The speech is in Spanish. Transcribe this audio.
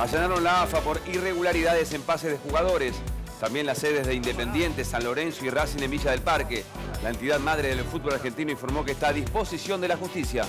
Allanaron la AFA por irregularidades en pases de jugadores. También las sedes de Independiente, San Lorenzo y Racing en Villa del Parque. La entidad madre del fútbol argentino informó que está a disposición de la justicia.